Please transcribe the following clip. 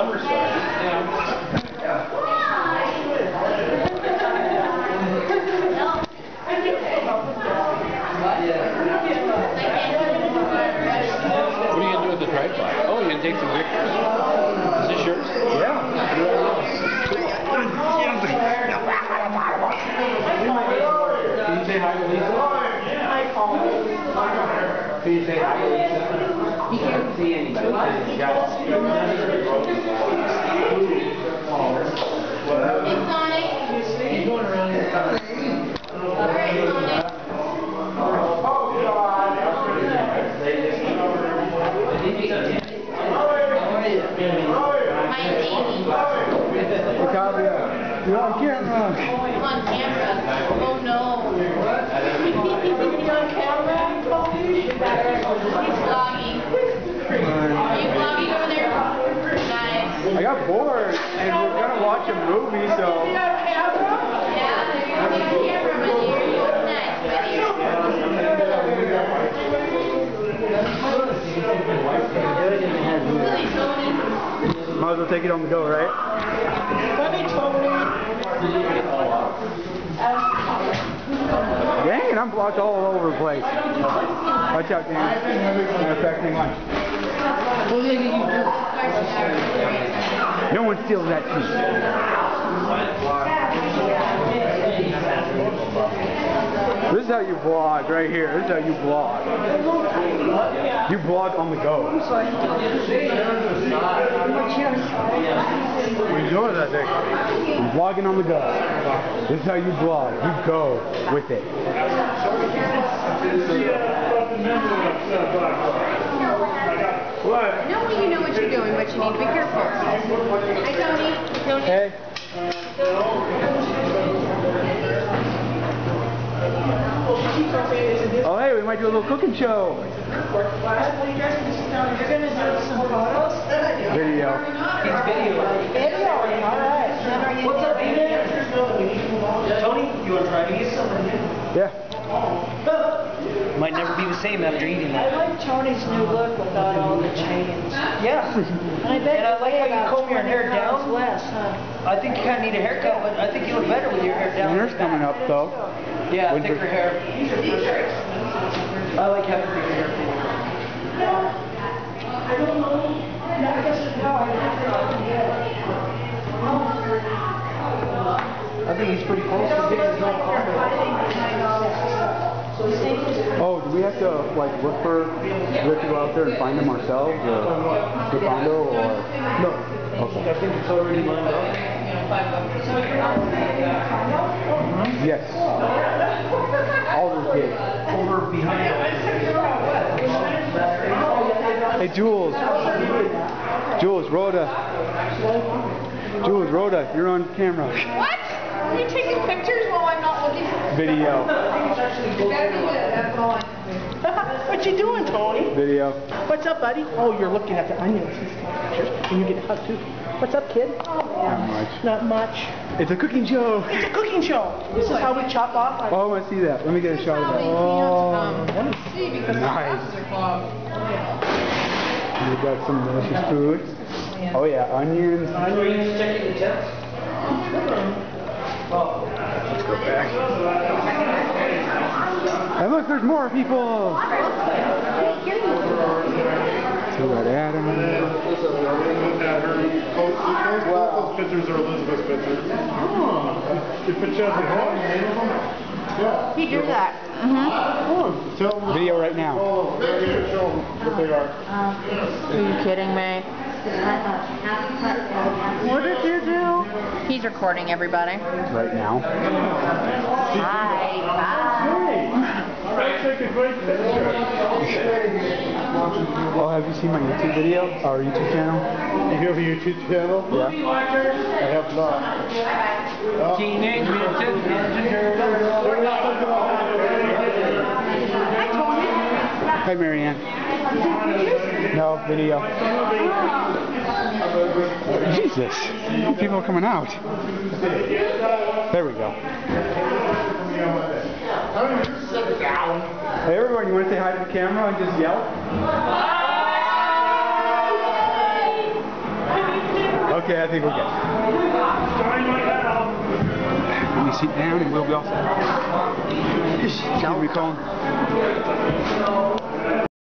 Summer started. What are you gonna do with the tripod? Oh, you're gonna take some pictures? Is this yours? Can you say hi to Lisa? Hi, Paul. Can you say hi to Lisa? You can't see anybody. You got- Hey, Sonic. He's going around here. All right, Sonic. Mine's Amy. Octavia, you're on camera. I'm on camera. Oh, no. He's vlogging. Are you vlogging over there? Nice. I got bored and we're gonna watch a movie, so. Might as well take it on the go, right? Dang it, I'm blocked all over the place. Watch out, Dan. Hang on. No one steals that tea. This is how you vlog right here. This is how you vlog. You vlog on the go. We know that thing. I'm vlogging on the go. This is how you vlog. You go with it. What? No, you know what you're doing, but you need to be careful. Hi, Tony. Tony. Hey. Oh, hey, we might do a little cooking show. Video. It's video. Video, all right. What's up, Tony, you wanna try these? Yeah. Might never be the same after eating that. I like Tony's new look without all the chains. Yeah. And I bet And I like how you comb your hair down. less, huh? I think you kinda need a haircut, but I think you look better with your hair down. Winter's coming up, though. Yeah, Winter. thicker hair. I like having thicker hair. I think he's pretty close to getting his own Oh, do we have to like look for? Do we have to go out there and find them ourselves, or Taekwondo, or? No. Okay. I think it's already lined up. Yes. All the kids. Over behind. Hey, Jules. Jules, Rhoda. Jules, Rhoda, you're on camera. What? Are you taking pictures while I'm not looking? Video. What you doing, Tony? Video. What's up, buddy? Oh, you're looking at the onions. Can you get a hug, too. What's up, kid? Not much. Not much. It's a cooking show. It's a cooking show. This is how we chop off our... Oh, I want to see that. Let me get a shot of that. Oh, can't, um, see because Nice. glasses are clogged. we got some delicious food. Oh yeah, onions. Onions, checking the temps. Let's go back. And look, there's more people. See what Adam. Those pictures are Elizabeth's pictures. You put you at home? Yeah. He drew that. Mm-hmm. Video right now. Oh, there you go. Show them what they are. Are you kidding me? What did you do? He's recording everybody. Right now. Hi. Bye. Take a. Oh, have you seen my YouTube video? Our YouTube channel? You have a YouTube channel? Yeah. I have not. Oh. Teenage Mutant Ninja Hi, Marianne. No, video. Jesus. People are coming out. There we go. Hey, everyone, you want to say hi to the camera and just yell? Okay, I think we're good. Let me sit down and we'll be off. Shall we call?